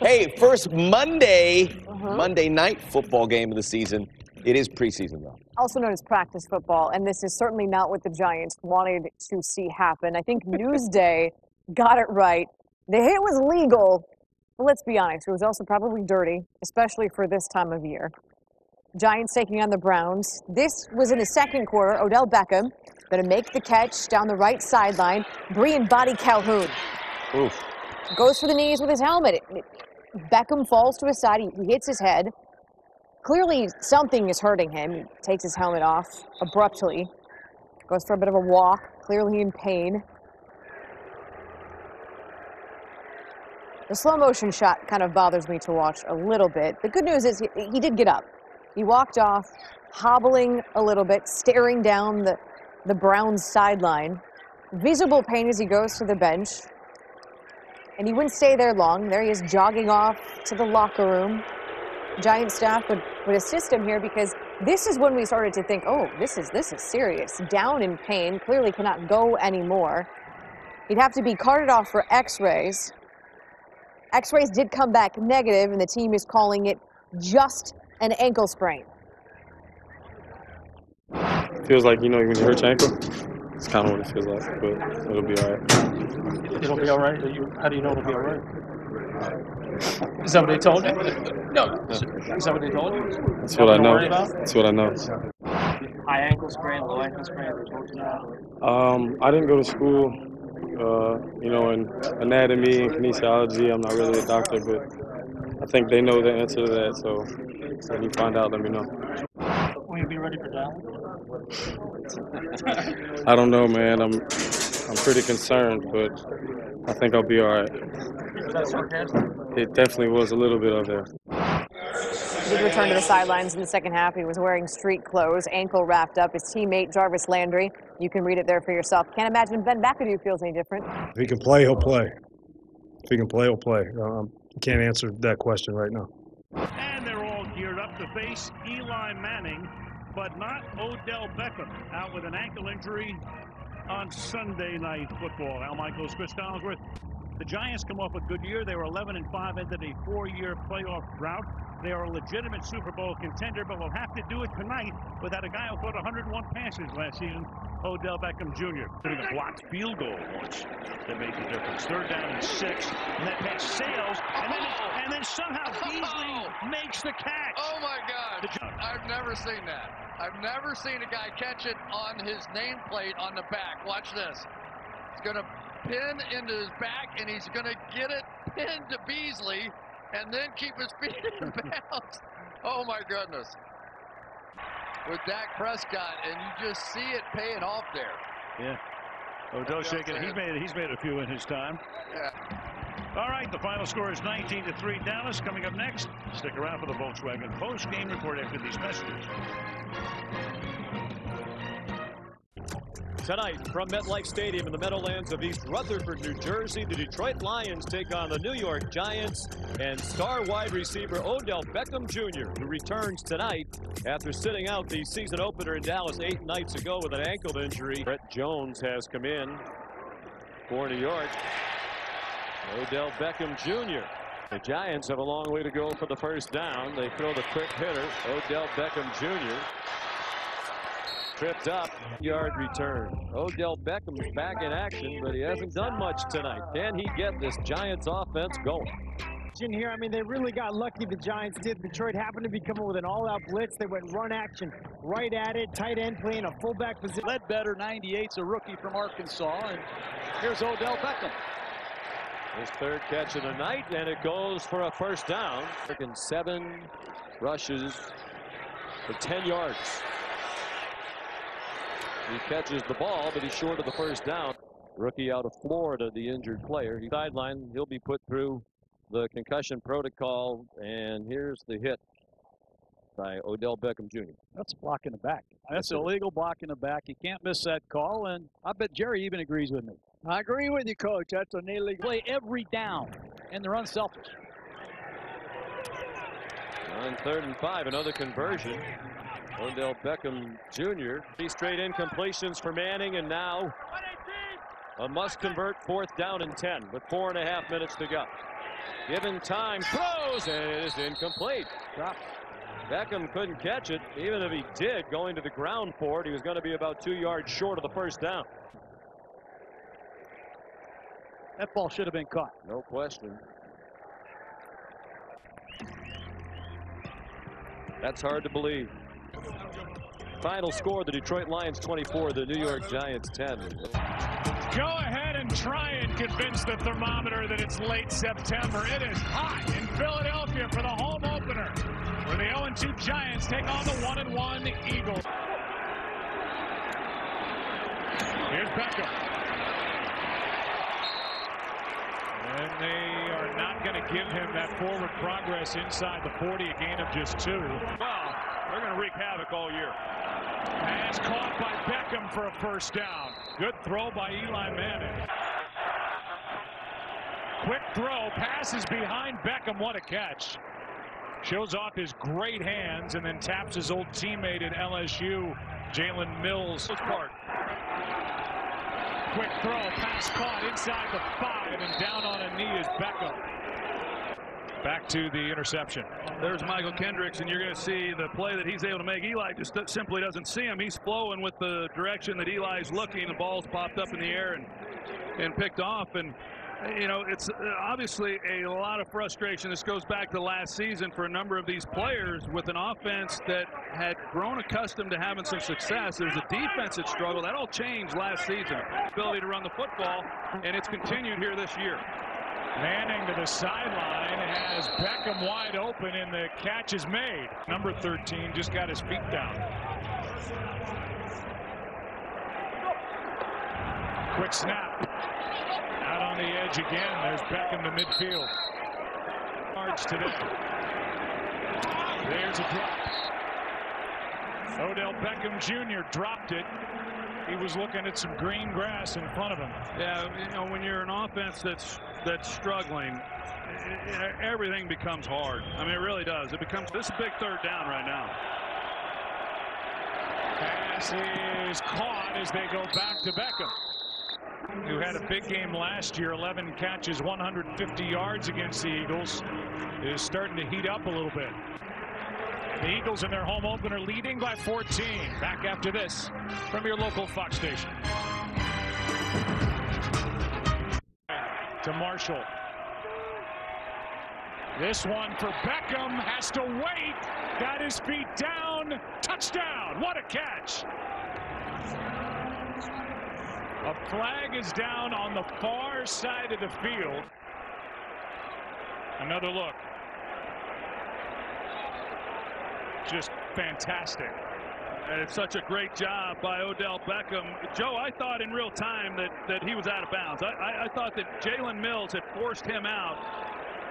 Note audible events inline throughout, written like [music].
hey, first Monday, Mhm. Monday night football game of the season. It is preseason though. also known as practice football, and this is certainly not what the Giants wanted to see happen. I think Newsday [laughs] got it right. The hit was legal, but let's be honest, it was also probably dirty, especially for this time of year. Giants taking on the Browns. This was in the second quarter. Odell Beckham going to make the catch down the right sideline. Briean Boddy Calhoun Oof. Goes for the knees with his helmet. Beckham falls to his side. He, he hits his head. Clearly, something is hurting him. He takes his helmet off abruptly. Goes for a bit of a walk, clearly in pain. The slow motion shot kind of bothers me to watch a little bit. The good news is he, he did get up. He walked off, hobbling a little bit, staring down the, the Browns sideline. Visible pain as he goes to the bench and he wouldn't stay there long. There he is jogging off to the locker room. Giant staff would, would assist him here because this is when we started to think, oh, this is this is serious. Down in pain, clearly cannot go anymore. He'd have to be carted off for x-rays. X-rays did come back negative, and the team is calling it just an ankle sprain. Feels like, you know, when you hurt your ankle, it's kind of what it feels like, but it'll be all right. It'll be all right. You, how do you know it'll be all right? Is that what they told you? No. Is that what they told you? That's what I Nothing to worry know. That's what I know. High ankle sprain, low ankle sprain. They told you that. Um, I didn't go to school, uh, you know, in anatomy and kinesiology. I'm not really a doctor, but I think they know the answer to that. So when you find out, let me know. Will you be ready for Dallas? I don't know, man. I'm I'm pretty concerned, but I think I'll be all right. Is that sarcasm? It definitely was a little bit of there. He returned to the sidelines in the second half. He was wearing street clothes, ankle wrapped up. His teammate Jarvis Landry. You can read it there for yourself. Can't imagine Ben McAdoo feels any different. If he can play, he'll play. If he can play, he'll play. Um, can't answer that question right now. And they're all geared up to face Eli Manning, but not Odell Beckham, out with an ankle injury on Sunday night football. Al Michaels, Cris Collinsworth. The Giants come off a good year. They were 11 and 5, ended a four-year playoff drought. They are a legitimate Super Bowl contender, but will have to do it tonight without a guy who caught 101 passes last season, Odell Beckham Jr. Hitting the blocked field goal once that made the difference. Third down and six, and that pass sails, and then, oh! and then somehow [laughs] Beasley makes the catch. Oh my God! I've never seen that. I've never seen a guy catch it on his nameplate on the back. Watch this. He's gonna pin into his back, and he's gonna get it pinned to Beasley, and then keep his feet [laughs] in bounds. Oh my goodness! With Dak Prescott, and you just see it paying off there. Yeah. Oh, Odell shaking. He's made he's made a few in his time. Yeah. All right, the final score is 19 to 3 Dallas. Coming up next, stick around for the Volkswagen post game report after these messages. Tonight from MetLife Stadium in the Meadowlands of East Rutherford, New Jersey, the Detroit Lions take on the New York Giants and star wide receiver Odell Beckham Jr., who returns tonight after sitting out the season opener in Dallas eight nights ago with an ankle injury. Brett Jones has come in for New York. Odell Beckham Jr. The Giants have a long way to go for the first down. They throw the quick hitter, Odell Beckham Jr. Tripped up, yard return. Odell Beckham is back in action, but he hasn't done much tonight. Can he get this Giants offense going? In here, I mean, they really got lucky. The Giants did. Detroit happened to be coming with an all-out blitz. They went run action right at it. Tight end playing a fullback position. Ledbetter, 98's a rookie from Arkansas, and here's Odell Beckham. His third catch of the night, and it goes for a first down. Freaking seven rushes for 10 yards. He catches the ball, but he's short of the first down. Rookie out of Florida, the injured player. He sideline. He'll be put through the concussion protocol, and here's the hit by Odell Beckham Jr. That's blocking the back. That's an illegal blocking the back. You can't miss that call, and I bet Jerry even agrees with me. I agree with you, Coach. That's an illegal. Play every down, and they're unselfish. On third and five, another conversion. Odell Beckham Jr. Three straight incompletions for Manning, and now a must-convert fourth down and 10 with four and a half minutes to go. Given time, throws, and it is incomplete. Beckham couldn't catch it. Even if he did, going to the ground for it, he was going to be about two yards short of the first down. That ball should have been caught. No question. That's hard to believe. Final score, the Detroit Lions 24, the New York Giants 10. Go ahead and try and convince the thermometer that it's late September. It is hot in Philadelphia for the home opener, where the 0-2 Giants take on the 1-1 Eagles. Here's Beckham. And they are not going to give him that forward progress inside the 40, a gain of just two. Well, they're going to wreak havoc all year. Pass caught by Beckham for a first down. Good throw by Eli Manning. Quick throw, passes behind Beckham. What a catch. Shows off his great hands and then taps his old teammate at LSU, Jalen Mills. Part. Quick throw, pass caught inside the five and down on a knee is Beckham. Back to the interception. There's Mychal Kendricks, and you're going to see the play that he's able to make. Eli just simply doesn't see him. He's flowing with the direction that Eli's looking. The ball's popped up in the air and and picked off. And you know, it's uh, obviously a lot of frustration. This goes back to last season for a number of these players with an offense that had grown accustomed to having some success. There's a defense that struggled. That all changed last season. Ability to run the football, and it's continued here this year. Manning to the sideline has Beckham wide open and the catch is made. Number 13 just got his feet down. Quick snap. Out on the edge again. There's Beckham to midfield. Yards today. There's a drop. Odell Beckham Jr. dropped it. He was looking at some green grass in front of him. Yeah, you know, when you're an offense that's that's struggling, everything becomes hard. I mean, it really does. It becomes this big third down right now. Pass is caught as they go back to Beckham who had a big game last year, 11 catches, 150 yards against the Eagles, is starting to heat up a little bit. The Eagles in their home opener leading by 14. Back after this from your local Fox station. To Marshall. This one for Beckham has to wait. Got his feet down. Touchdown. What a catch. A flag is down on the far side of the field. Another look. Just fantastic. And it's such a great job by Odell Beckham. Joe, I thought in real time that, that he was out of bounds. I, I, I thought that Jalen Mills had forced him out.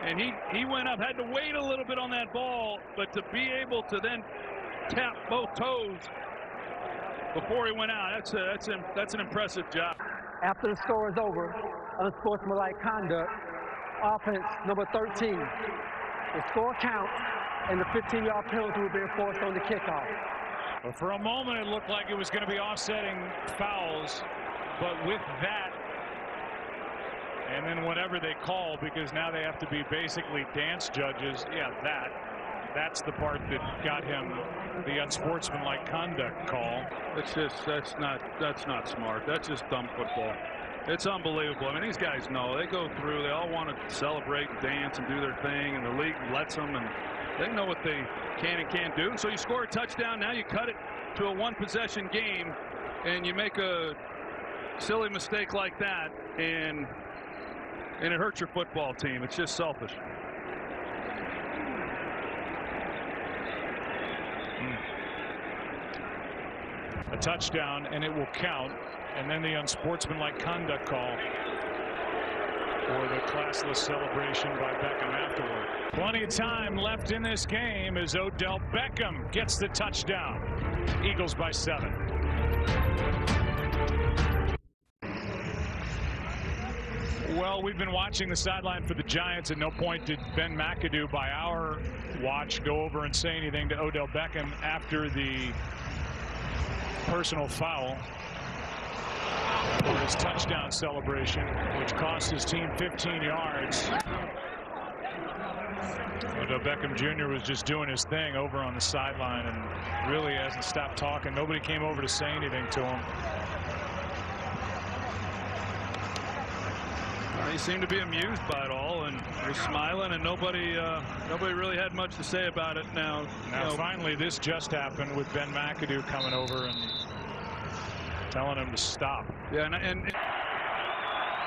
And he, he went up, had to wait a little bit on that ball, but to be able to then tap both toes before he went out. That's a, that's a, that's an impressive job. After the score is over, unsportsmanlike conduct, offense number 13. The score counts, and the 15-yard penalty will be enforced on the kickoff. Well, for a moment, it looked like it was going to be offsetting fouls, but with that, and then whatever they call, because now they have to be basically dance judges. Yeah, that that's the part that got him the unsportsmanlike conduct call. It's just that's not that's not smart. That's just dumb football. It's unbelievable. I mean, these guys know they go through. They all want to celebrate, and dance, and do their thing, and the league lets them, and they know what they can and can't do. So you score a touchdown. Now you cut it to a one-possession game, and you make a silly mistake like that, and and it hurts your football team. It's just selfish. a touchdown and it will count and then the unsportsmanlike conduct call or the classless celebration by Beckham afterward. Plenty of time left in this game as Odell Beckham gets the touchdown. Eagles by seven. Well, we've been watching the sideline for the Giants. At no point did Ben McAdoo, by our watch, go over and say anything to Odell Beckham after the personal foul for his touchdown celebration, which cost his team 15 yards. Odell Beckham Jr. was just doing his thing over on the sideline and really hasn't stopped talking. Nobody came over to say anything to him. He seemed to be amused by it all and was smiling, and nobody uh, nobody really had much to say about it. Now, Now, you know, finally, this just happened with Ben McAdoo coming over and telling him to stop. Yeah, and, and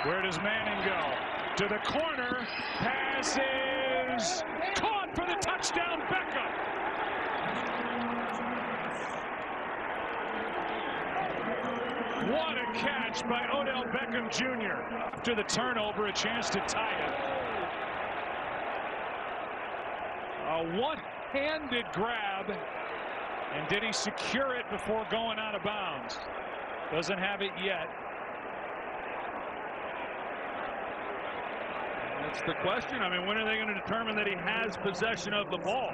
Where does Manning go? To the corner. Pass is caught for the touchdown, Beckham. What a catch by Odell Beckham Jr. After the turnover, a chance to tie it. A one-handed grab. And did he secure it before going out of bounds? Doesn't have it yet. that's the question. I mean, when are they going to determine that he has possession of the ball?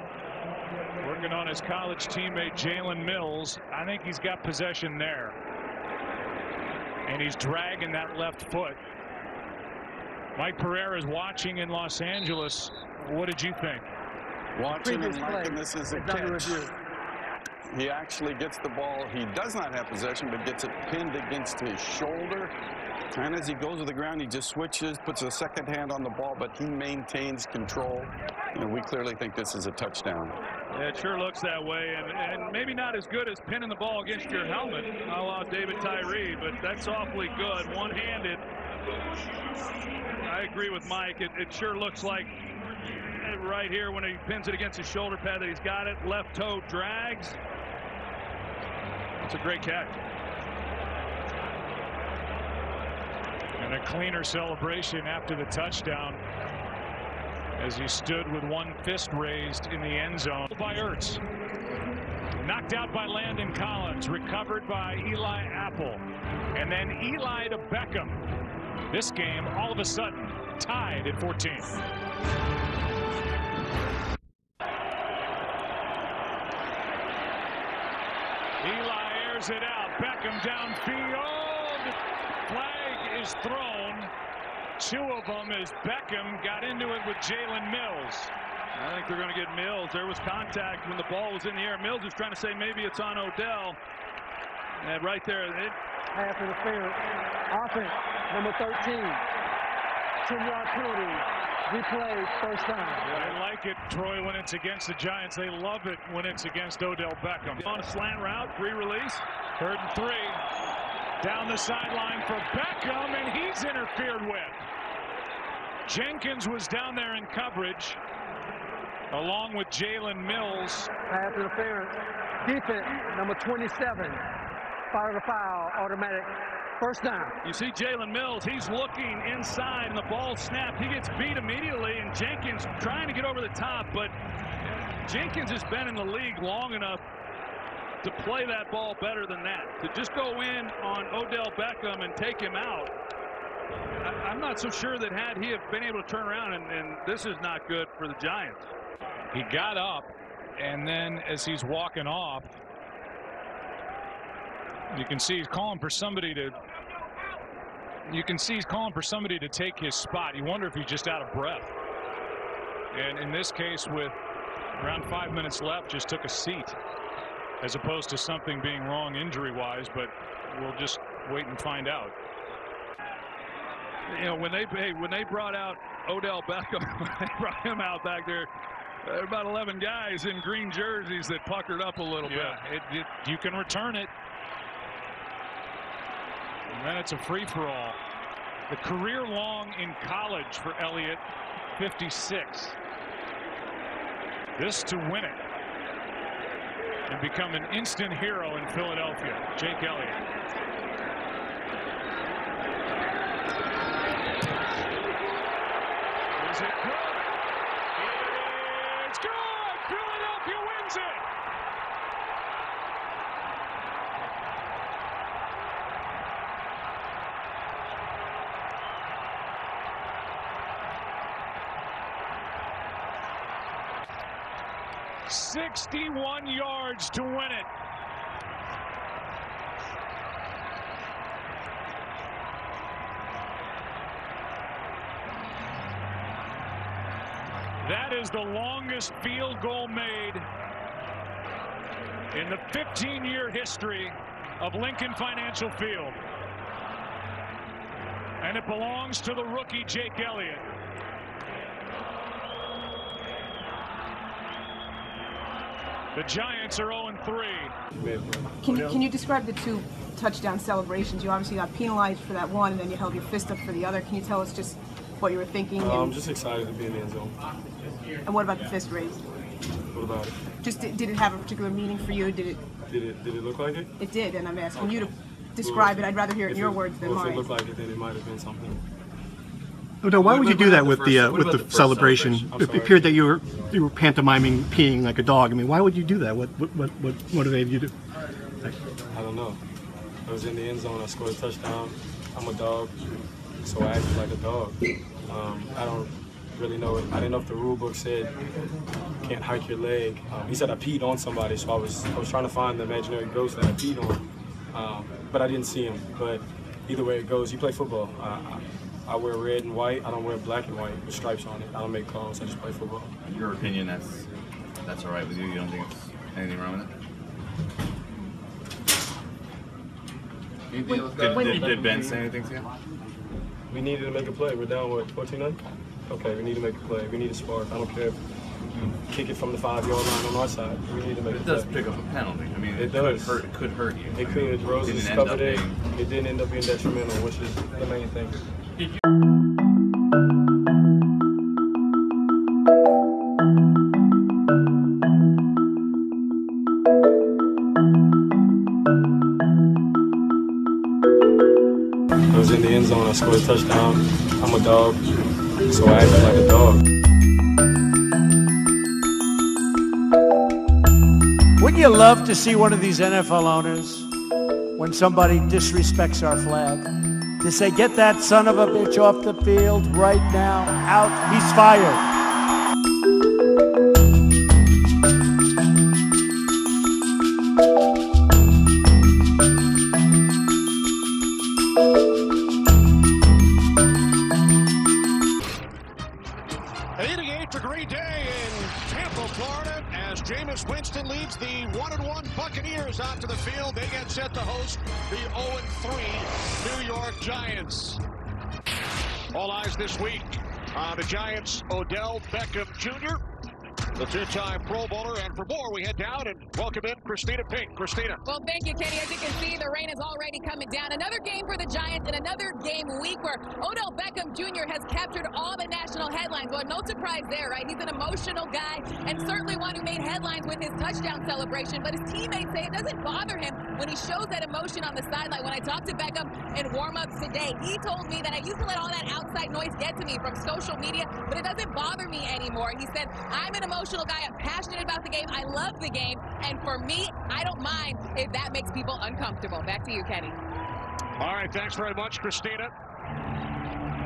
Working on his college teammate Jalen Mills. I think he's got possession there. And he's dragging that left foot. Mike Pereira is watching in Los Angeles. What did you think? Watching and play liking this is a is under catch. He actually gets the ball. He does not have possession, but gets it pinned against his shoulder. And as he goes to the ground, he just switches, puts a second hand on the ball, but he maintains control. And we clearly think this is a touchdown. Yeah, it sure looks that way, and, and maybe not as good as pinning the ball against your helmet, a la David Tyree, but that's awfully good, one-handed. I agree with Mike. It, it sure looks like right here when he pins it against his shoulder pad that he's got it. Left toe drags. It's a great catch. And a cleaner celebration after the touchdown as he stood with one fist raised in the end zone by Ertz. Knocked out by Landon Collins, recovered by Eli Apple, and then Eli to Beckham. This game, all of a sudden, tied at 14. Eli airs it out. Beckham downfield. Flag is thrown. Two of them as Beckham got into it with Jalen Mills. I think they're going to get Mills. There was contact when the ball was in the air. Mills is trying to say maybe it's on Odell. And right there, it, Pass interference. Offense, number 13. 10-yard penalty. Replay, first down. I like it, Troy, when it's against the Giants. They love it when it's against Odell Beckham. on a slant route, re-release, Third and three. Down the sideline for Beckham, and he's interfered with. Jenkins was down there in coverage, along with Jalen Mills. Pass interference. Defense, number 27. Fire the foul, automatic. First down. You see Jalen Mills, he's looking inside, and the ball snapped. He gets beat immediately, and Jenkins trying to get over the top, but Jenkins has been in the league long enough to play that ball better than that. To just go in on Odell Beckham and take him out, I, I'm not so sure that had he have been able to turn around, and, and this is not good for the Giants. He got up, and then as he's walking off, you can see he's calling for somebody to. You can see he's calling for somebody to take his spot. You wonder if he's just out of breath. And in this case, with around five minutes left, just took a seat, as opposed to something being wrong injury-wise. But we'll just wait and find out. You know, when they hey, when they brought out Odell Beckham, [laughs] they brought him out back there. There were about 11 guys in green jerseys that puckered up a little Yeah, bit. it, it, you can return it. And then it's a free-for-all. The career long in college for Elliott, 56. This to win it and become an instant hero in Philadelphia. Jake Elliott. 61 yards to win it. That is the longest field goal made in the 15-year history of Lincoln Financial Field. And it belongs to the rookie Jake Elliott. The Giants are 0-3. Can you, can you describe the two touchdown celebrations? You obviously got penalized for that one, and then you held your fist up for the other. Can you tell us just what you were thinking? Uh, I'm just excited to be in the end zone. and what about the fist raise? What about it? Just did, did it have a particular meaning for you? Did it? Did it did it look like it? It did, and I'm asking you to describe Well, it. I'd rather hear it in if your words than well, If it looked like it, then it might have been something. Odell, why What- would you what do about that the with the first- uh, what with about the, the first celebration? celebration? I'm It sorry. appeared that you were you were pantomiming peeing like a dog. I mean, why would you do that? What what what, what motivated you to? I don't know. I was in the end zone. I scored a touchdown. I'm a dog, so I acted like a dog. Um, I don't really know. I didn't know if the rule book said you can't hike your leg. Um, he said I peed on somebody, so I was I was trying to find the imaginary ghost that I peed on, um, but I didn't see him. But either way it goes, you play football. I, I, I wear red and white. I don't wear black and white with stripes on it. I don't make calls. I just play football. In your opinion, that's that's all right with you. You don't think it's anything wrong with it? When- Did, did, did Ben say anything to you? We needed to make a play. We're down, what, 14 0 Okay, we need to make a play. We need a spark. I don't care if you kick it from the five yard line on our side. We need to make It a does play. pick up a penalty. I mean, It it, could does. hurt. It could hurt you. It I could. mean, Roses end up covered it. being- It didn't end up being detrimental, which is the main thing. I was in the end zone. I scored a touchdown. I'm a dog, so I acted like a dog. Wouldn't you love to see one of these NFL owners, when somebody disrespects our flag, to say, get that son of a bitch off the field right now, out, he's fired. The two time Pro Bowler. And for more, we head down and welcome in Kristina Pink. Kristina. Well, thank you, Kenny. As you can see, the rain is already coming down. Another game for the Giants and another game week where Odell Beckham Jr. has captured all the national headlines. Well, no surprise there, right? He's an emotional guy and certainly one who made headlines with his touchdown celebration. But his teammates say it doesn't bother him when he shows that emotion on the sideline. When I talked to Beckham in warm-ups today, he told me that I used to let all that outside noise get to me from social media, but it doesn't bother me anymore. He said, I'm an emotional guy. I'm passionate about the game. I love the game. And for me, I don't mind if that makes people uncomfortable. Back to you, Kenny. All right, thanks very much, Kristina.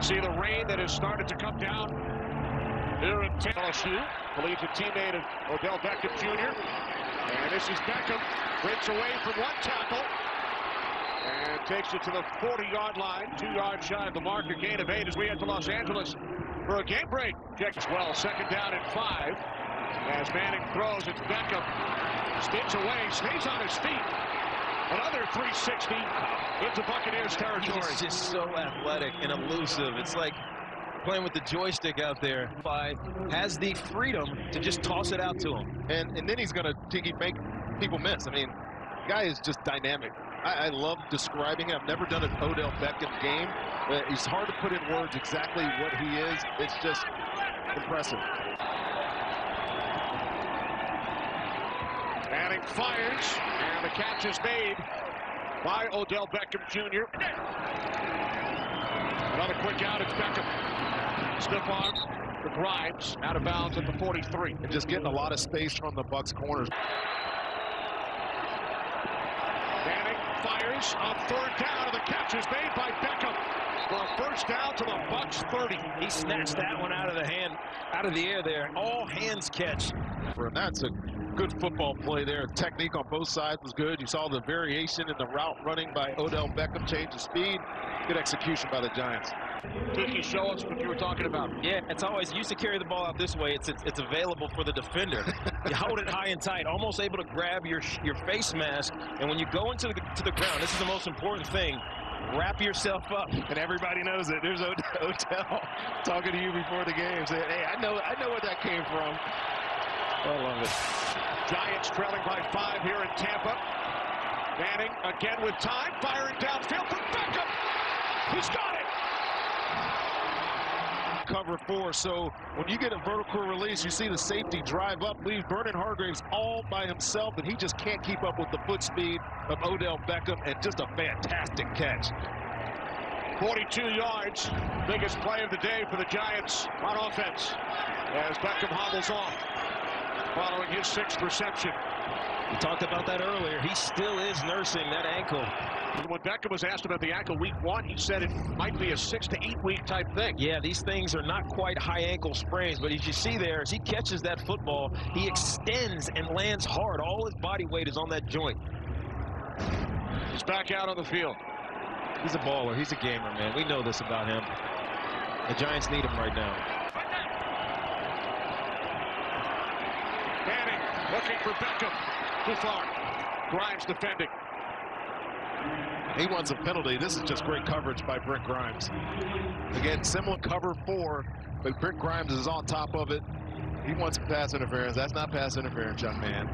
See the rain that has started to come down here at LSU. Collegiate teammate of Odell Beckham Jr. And this is Beckham. Breaks away from one tackle. And takes it to the 40-yard line. Two yards shy of the marker. Gain of eight as we head to Los Angeles for a game break. Check as well. Second down and five. As Manning throws, it's Beckham. Spins away, stays on his feet. Another 360 into Buccaneers territory. He's just so athletic and elusive. It's like playing with the joystick out there. By has the freedom to just toss it out to him, and and then he's gonna think make people miss. I mean, guy is just dynamic. I, I love describing him. I've never done an Odell Beckham game, but he's hard to put in words exactly what he is. It's just impressive. Manning fires, and the catch is made by Odell Beckham Jr. Another quick out, it's Beckham. Stiff arm for Grimes, out of bounds at the 43. And just getting a lot of space from the Bucks corners. Manning fires on third down, and the catch is made by Beckham for a first down to the Bucks 30. He snatched that one out of the hand, out of the air there. All hands catch. And that's a good football play there. Technique on both sides was good. You saw the variation in the route running by Odell Beckham, change of speed. Good execution by the Giants. Tiki, show us what you were talking about. Yeah, it's always used to carry the ball out this way. It's it's, it's available for the defender. [laughs] you hold it high and tight, almost able to grab your your face mask. And when you go into the to the ground, this is the most important thing. Wrap yourself up. And everybody knows it. There's [laughs] Odell talking to you before the game, saying, "Hey, I know I know where that came from." I love it. Giants trailing by five here in Tampa. Manning again with time, firing downfield for Beckham. He's got it. Cover four, so when you get a vertical release, you see the safety drive up, leave Vernon Hargreaves all by himself, and he just can't keep up with the foot speed of Odell Beckham, and just a fantastic catch. 42 yards, biggest play of the day for the Giants on offense as Beckham hobbles off following his sixth reception. We talked about that earlier. He still is nursing that ankle. When Beckham was asked about the ankle week one, he said it might be a six to eight week type thing. Yeah, these things are not quite high ankle sprains, but as you see there, as he catches that football, he extends and lands hard. All his body weight is on that joint. He's back out on the field. He's a baller. He's a gamer, man. We know this about him. The Giants need him right now. Manning looking for Beckham. Too far. Grimes defending. He wants a penalty. This is just great coverage by Brent Grimes. Again, similar cover four, but Brent Grimes is on top of it. He wants pass interference. That's not pass interference, young man.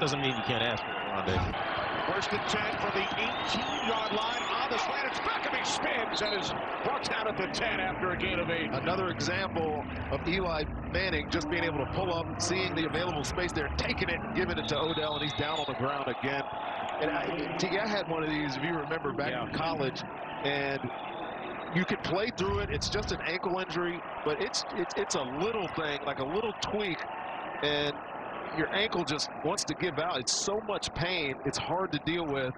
Doesn't mean you can't ask for it, Rondé. First and 10 from the 18-yard line on the slant. It's Beckham. He spins and is brought down at the 10 after a gain of eight. Another example of Eli Manning just being able to pull up, seeing the available space there, taking it, giving it to Odell, and he's down on the ground again. And I, T, I had one of these, if you remember, back yeah. in college, and you could play through it. It's just an ankle injury, but it's it's it's a little thing, like a little tweak, and your ankle just wants to give out. It's so much pain. It's hard to deal with.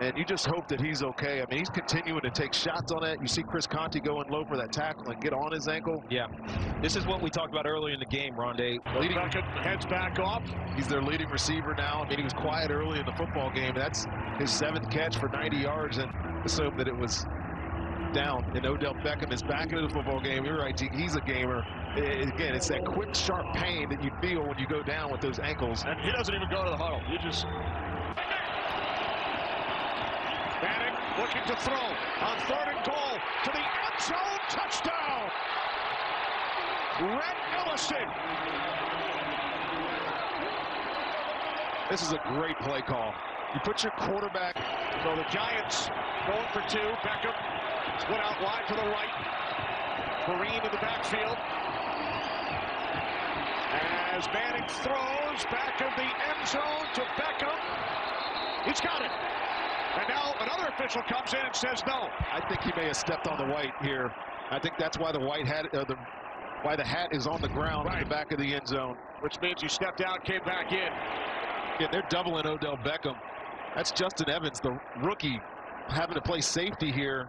And you just hope that he's okay. I mean, he's continuing to take shots on it. You see Chris Conte going low for that tackle and get on his ankle. Yeah. This is what we talked about earlier in the game, Rondé. Leading, heads back off. He's their leading receiver now. I mean, he was quiet early in the football game. That's his seventh catch for 90 yards and assume that it was down. And Odell Beckham is back into the football game. You're right, he's a gamer. Again, it's that quick, sharp pain that you feel when you go down with those ankles. And he doesn't even go to the huddle. You just Manning looking to throw on third and goal to the end zone. Touchdown! Rhett Ellison. This is a great play call. You put your quarterback. So the Giants going for two. Beckham split out wide to the right. Vereen in the backfield. As Manning throws back of the end zone to Beckham. He's got it. And now another official comes in and says no. I think he may have stepped on the white here. I think that's why the white hat, uh, the why the hat is on the ground right. in the back of the end zone. Which means he stepped out, came back in. Yeah, they're doubling Odell Beckham. That's Justin Evans, the rookie, having to play safety here.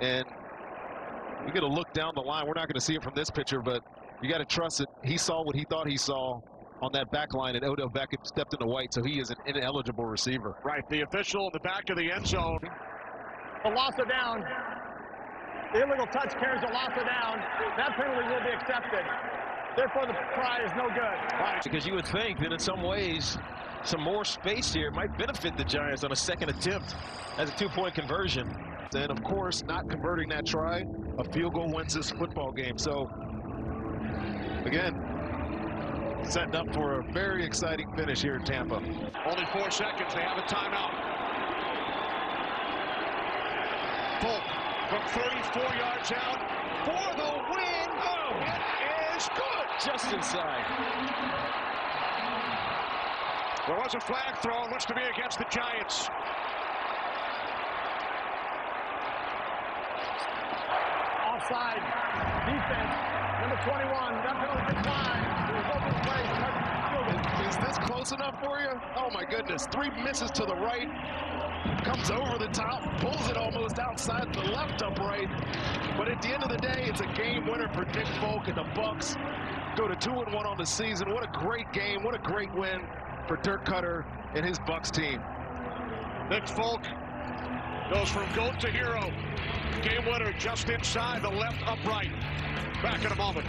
And you got to look down the line. We're not going to see it from this picture, but you got to trust that he saw what he thought he saw on that back line, and Odell Beckham stepped into white, so he is an ineligible receiver. Right, the official in the back of the end zone. A loss of down. The illegal touch carries a loss of down. That penalty will be accepted. Therefore, the try is no good. Right. Because you would think that in some ways, some more space here might benefit the Giants on a second attempt as a two-point conversion. And of course, not converting that try, a field goal wins this football game. So, again, setting up for a very exciting finish here in Tampa. Only four seconds. They have a timeout. Folk from 34 yards out for the win. Oh, it is good. Just inside. There was a flag thrown. Looks to be against the Giants. Offside. Defense. Number 21. That penalty declined. Is this close enough for you? Oh my goodness. Three misses to the right. Comes over the top, pulls it almost outside the left upright. But at the end of the day, it's a game winner for Nick Folk and the Bucks. Go to two and one on the season. What a great game. What a great win for Dirk Koetter and his Bucks team. Nick Folk Goes from goat to hero. Game winner just inside the left upright. Back in a moment.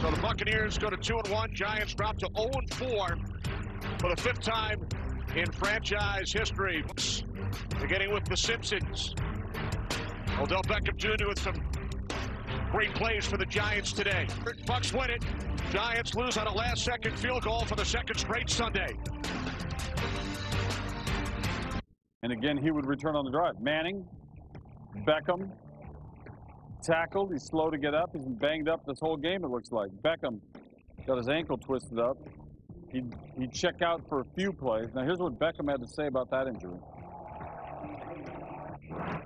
So the Buccaneers go to 2 and 1. Giants drop to 0 and 4 for the fifth time in franchise history. Beginning with the Simpsons. Odell Beckham Jr. with some great plays for the Giants today. Bucks win it. Giants lose on a last second field goal for the second straight Sunday. And again, he would return on the drive. Manning, Beckham, tackled. He's slow to get up. He's been banged up this whole game, it looks like. Beckham got his ankle twisted up. He'd, he'd check out for a few plays. Now, here's what Beckham had to say about that injury.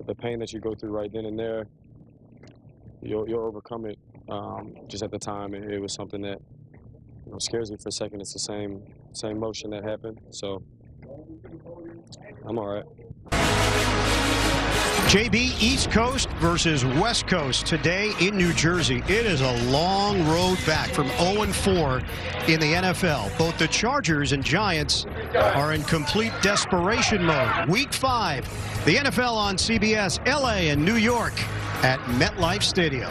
The pain that you go through right then and there, you'll, you'll overcome it. Um, just at the time, it, it was something that you know, scares me for a second. It's the same same motion that happened. So I'm all right. JB East Coast versus West Coast today in New Jersey. It is a long road back from 0 4 in the NFL. Both the Chargers and Giants are in complete desperation mode. Week five, the NFL on CBS, LA and New York at MetLife Stadium.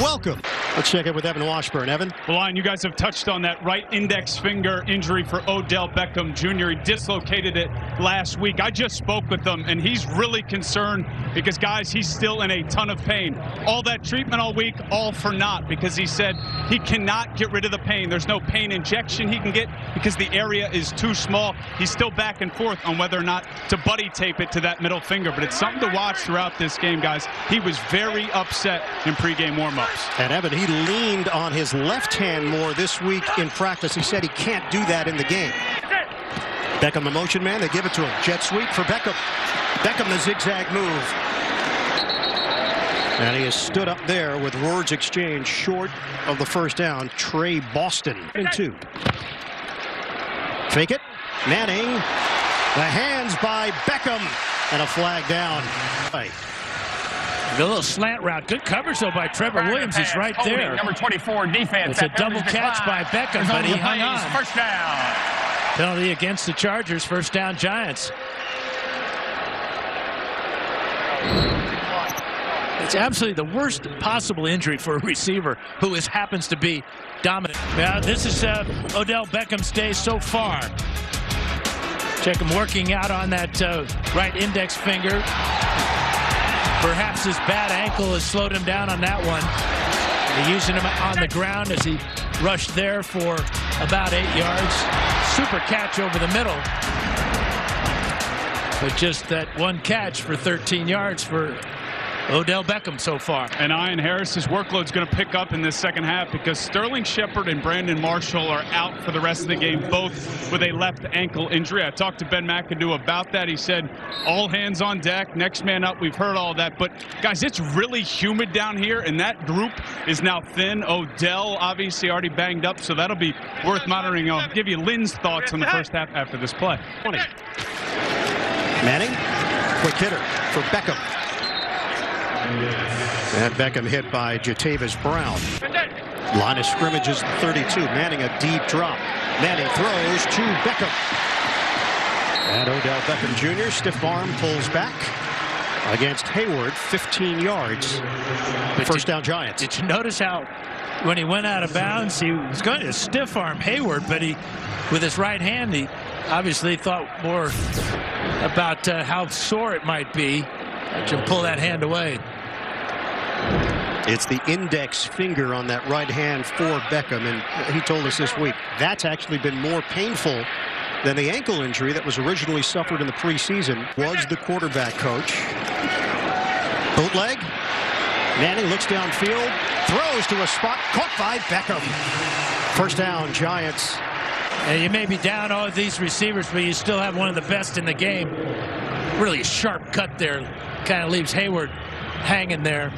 Welcome. Let's check in with Evan Washburn. Evan? Well, Lion, you guys have touched on that right index finger injury for Odell Beckham Jr. He dislocated it last week. I just spoke with him, and he's really concerned because, guys, he's still in a ton of pain. All that treatment all week, all for naught, because he said he cannot get rid of the pain. There's no pain injection he can get because the area is too small. He's still back and forth on whether or not to buddy tape it to that middle finger, but it's something to watch throughout this game, guys. He was very upset in pregame warm-ups. And Evan, he leaned on his left hand more this week in practice. He said he can't do that in the game. Beckham, the motion man, they give it to him. Jet sweep for Beckham. Beckham, the zigzag move. And he has stood up there with words exchanged short of the first down. Tre Boston in two. Fake it. Manning. The hands by Beckham. And a flag down. Right. A little slant route. Good coverage, though, by Trevor Williams. He's right Holding, there. Number 24 defense. It's a double catch by Beckham, but he hung on. First down. Penalty against the Chargers. First down, Giants. It's absolutely the worst possible injury for a receiver who is happens to be dominant. Yeah, this is uh, Odell Beckham's day so far. Check him working out on that uh, right index finger. Perhaps his bad ankle has slowed him down on that one. They're using him on the ground as he rushed there for about eight yards. Super catch over the middle. But just that one catch for 13 yards for Odell Beckham so far. And Ian Harris's workload is going to pick up in this second half because Sterling Shepard and Brandon Marshall are out for the rest of the game, both with a left ankle injury. I talked to Ben McAdoo about that. He said, all hands on deck, next man up. We've heard all that. But, guys, it's really humid down here, and that group is now thin. Odell, obviously, already banged up, so that'll be worth monitoring. I'll give you Lynn's thoughts on the first half after this play. 20. Manning, quick hitter for Beckham. And Beckham hit by Jatavis Brown. Line of scrimmage is 32. Manning a deep drop. Manning throws to Beckham. And Odell Beckham Jr. stiff arm pulls back against Hayward, 15 yards. But First did- down Giants. Did you notice how when he went out of bounds, he was going to stiff arm Hayward, but he, with his right hand, he obviously thought more about uh, how sore it might be to pull that hand away. It's the index finger on that right hand for Beckham, and he told us this week that's actually been more painful than the ankle injury that was originally suffered in the preseason. Was the quarterback coach. Bootleg. Manning looks downfield, throws to a spot, caught by Beckham. First down, Giants. And you may be down all of these receivers, but you still have one of the best in the game. Really sharp cut there. Kind of leaves Hayward hanging there.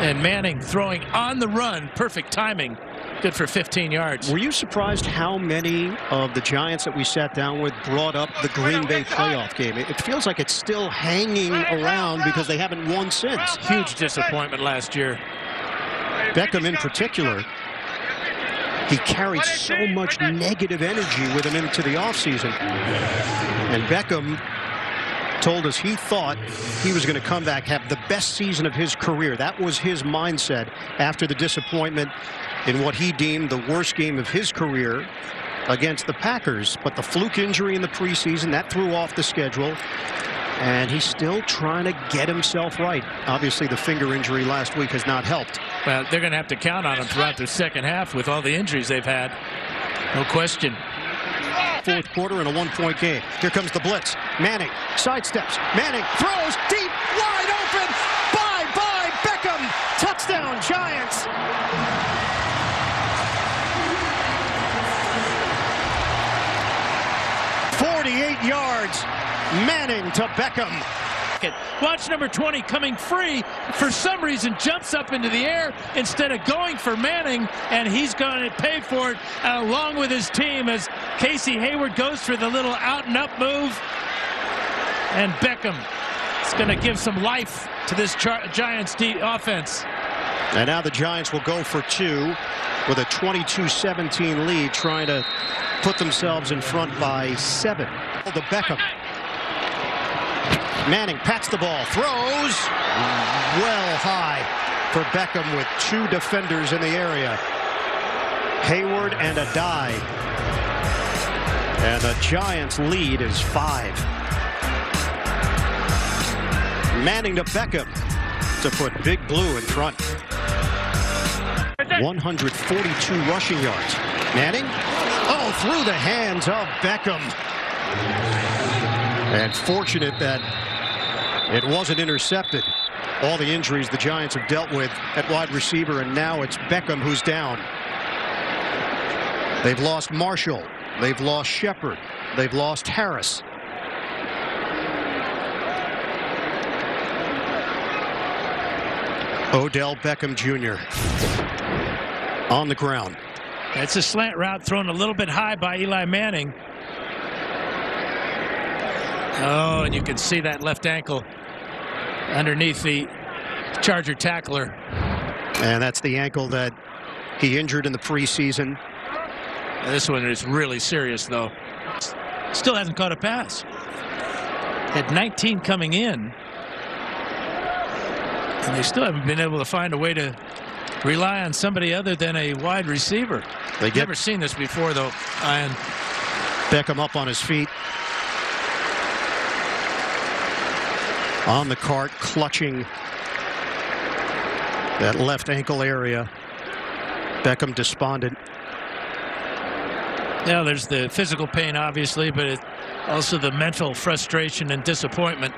And Manning throwing on the run. Perfect timing. Good for 15 yards. Were you surprised how many of the Giants that we sat down with brought up the Green Bay playoff game? It feels like it's still hanging around because they haven't won since. Huge disappointment last year. Beckham in particular. he carried so much negative energy with him into the offseason. And Beckham told us he thought he was going to come back, have the best season of his career. That was his mindset after the disappointment in what he deemed the worst game of his career against the Packers. But the fluke injury in the preseason, that threw off the schedule. And he's still trying to get himself right. Obviously, the finger injury last week has not helped. Well, they're going to have to count on him throughout the second half with all the injuries they've had. No question. Fourth quarter in a one-point game. Here comes the blitz. Manning sidesteps. Manning throws deep, wide open. Bye bye Beckham. Touchdown Giants. Forty-eight yards. Manning to Beckham. Watch number 20 coming free. For some reason, jumps up into the air instead of going for Manning, and he's going to pay for it along with his team as Casey Hayward goes for the little out and up move. And Beckham is going to give some life to this Giants offense. And now the Giants will go for two with a 22-17 lead, trying to put themselves in front by seven. The Beckham Manning pats the ball, throws well high for Beckham with two defenders in the area. Hayward and a dive. And the Giants lead is five. Manning to Beckham to put Big Blue in front. 142 rushing yards. Manning, oh, through the hands of Beckham. And fortunate that it wasn't intercepted. All the injuries the Giants have dealt with at wide receiver, and now it's Beckham who's down. They've lost Marshall. They've lost Shepard. They've lost Harris. Odell Beckham Jr. on the ground. That's a slant route thrown a little bit high by Eli Manning. Oh, and you can see that left ankle underneath the Charger tackler. And that's the ankle that he injured in the preseason. This one is really serious, though. Still hasn't caught a pass. Had 19 coming in. And they still haven't been able to find a way to rely on somebody other than a wide receiver. They get Never seen this before, though, Ian. Beckham up on his feet. On the cart, clutching that left ankle area. Beckham despondent. Yeah, there's the physical pain, obviously, but it, also the mental frustration and disappointment.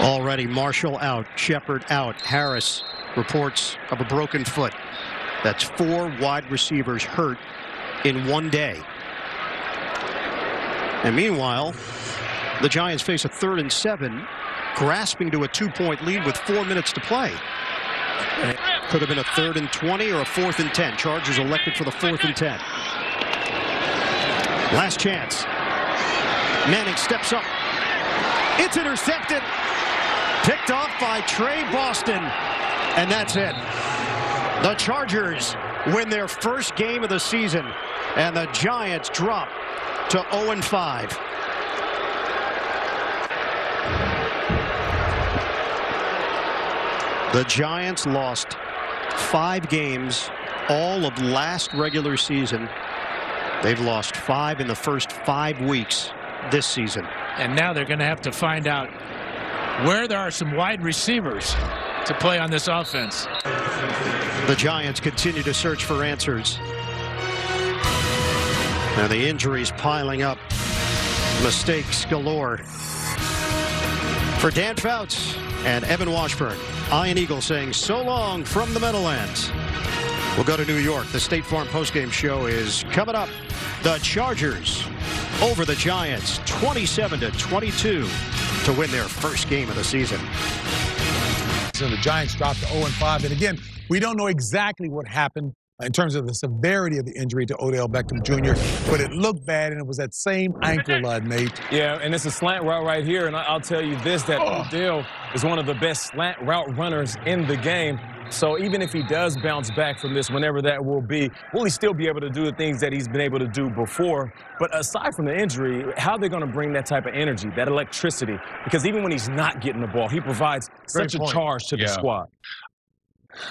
Already Marshall out, Shepard out, Harris reports of a broken foot. That's four wide receivers hurt in one day. And meanwhile, the Giants face a third and seven, grasping to a two-point lead with four minutes to play. It could have been a third and 20 or a fourth and 10. Chargers elected for the fourth and 10. Last chance. Manning steps up. It's intercepted. Picked off by Tre Boston. And that's it. The Chargers win their first game of the season. And the Giants drop to 0-5. The Giants lost five games all of last regular season. They've lost five in the first five weeks this season. And now they're going to have to find out where there are some wide receivers to play on this offense. The Giants continue to search for answers. And the injuries piling up. Mistakes galore. For Dan Fouts and Evan Washburn, Ian Eagle saying so long from the Meadowlands. We'll go to New York. The State Farm postgame show is coming up. The Chargers over the Giants 27 to 22 to win their first game of the season. So the Giants dropped to 0 5. And again, we don't know exactly what happened in terms of the severity of the injury to Odell Beckham Jr., but it looked bad, and it was that same ankle, [laughs] uh, Nate. Yeah, and it's a slant route right here, and I'll tell you this, that oh. Odell is one of the best slant route runners in the game. So even if he does bounce back from this, whenever that will be, will he still be able to do the things that he's been able to do before? But aside from the injury, how are they going to bring that type of energy, that electricity? Because even when he's not getting the ball, he provides Great such point. a charge to the squad.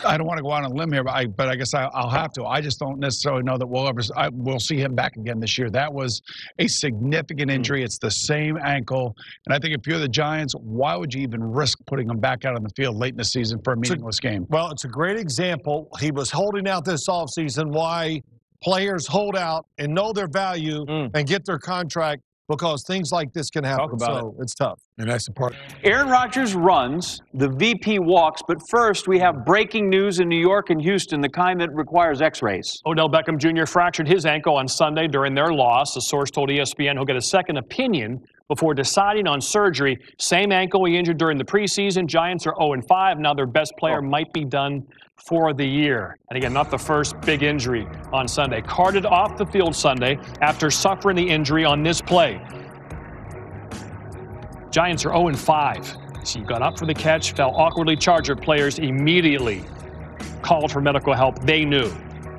I don't want to go out on a limb here, but I, but I guess I, I'll have to. I just don't necessarily know that we'll ever I, we'll see him back again this year. That was a significant Mm. injury. It's the same ankle, and I think if you're the Giants, why would you even risk putting him back out on the field late in the season for a meaningless game? Well, it's a great example. He was holding out this offseason why players hold out and know their value and get their contract because things like this can happen. about so it's tough. And that's the part. Aaron Rodgers runs, the VP walks, but first we have breaking news in New York and Houston. The kind that requires x rays. Odell Beckham Jr. fractured his ankle on Sunday during their loss. A source told E ESPN he'll get a second opinion before deciding on surgery. Same ankle he injured during the preseason. Giants are 0 5. Now their best player oh. might be done for the year. And again, not the first big injury on Sunday. Carted off the field Sunday after suffering the injury on this play. Giants are 0 5. So he got up for the catch, fell awkwardly. Charger players immediately called for medical help. They knew.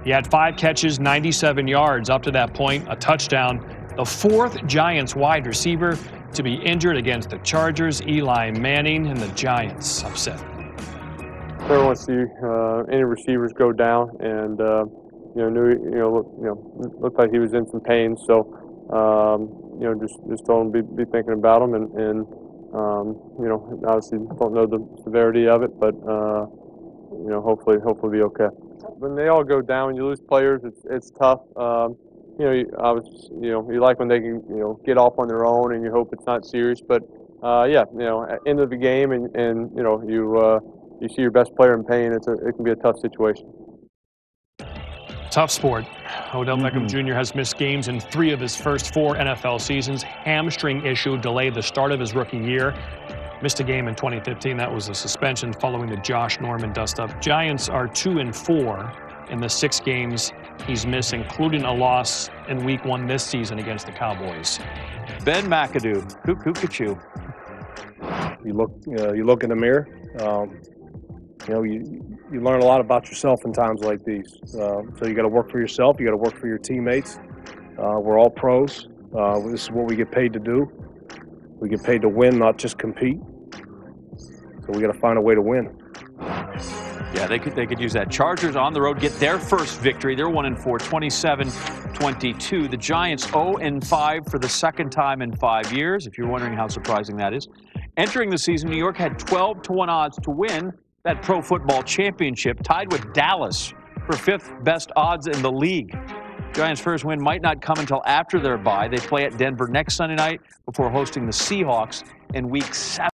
He had five catches, 97 yards up to that point, a touchdown. The fourth Giants wide receiver to be injured against the Chargers, Eli Manning, and the Giants upset. Never want to see uh, any receivers go down, and uh, you know, knew you know, look, you know, looked like he was in some pain. So, um, you know, just just told him be, be thinking about him, and, and um, you know, obviously don't know the severity of it, but uh, you know, hopefully, hopefully be okay. When they all go down, you lose players, it's it's tough. Um, you know, you, I was, you know, you like when they can, you know, get off on their own, and you hope it's not serious. But uh, yeah, you know, at end of the game, and and you know, you uh, you see your best player in pain. It's a, it can be a tough situation. Tough sport. Odell Beckham Jr. has missed games in three of his first four NFL seasons. Hamstring issue delayed the start of his rookie year. Missed a game in 2015. That was a suspension following the Josh Norman dust-up. Giants are two and four in the six games he's missed, including a loss in Week One this season against the Cowboys. Ben McAdoo, cuckoo cuckoo. You look, uh, you look in the mirror. Um, you know, you you learn a lot about yourself in times like these. Uh, so you got to work for yourself. You got to work for your teammates. Uh, we're all pros. Uh, this is what we get paid to do. We get paid to win, not just compete. So we got to find a way to win. Yeah, they could they could use that. Chargers on the road get their first victory. They're 1 and 4, 27-22. The Giants 0 and 5 for the second time in 5 years, if you're wondering how surprising that is. Entering the season, New York had 12 to 1 odds to win that Pro Football Championship, tied with Dallas for fifth best odds in the league. Giants' first win might not come until after their bye. They play at Denver next Sunday night before hosting the Seahawks in week 7.